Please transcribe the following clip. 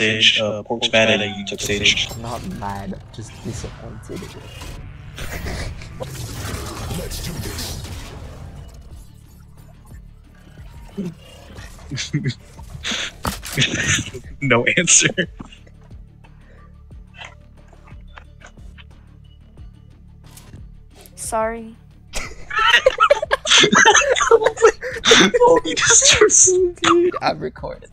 Sage. Uh, Pork's mad that you took Sage. I'm not mad, just disappointed. Let's do this. no answer. Sorry. oh, you just Dude, I'm recording.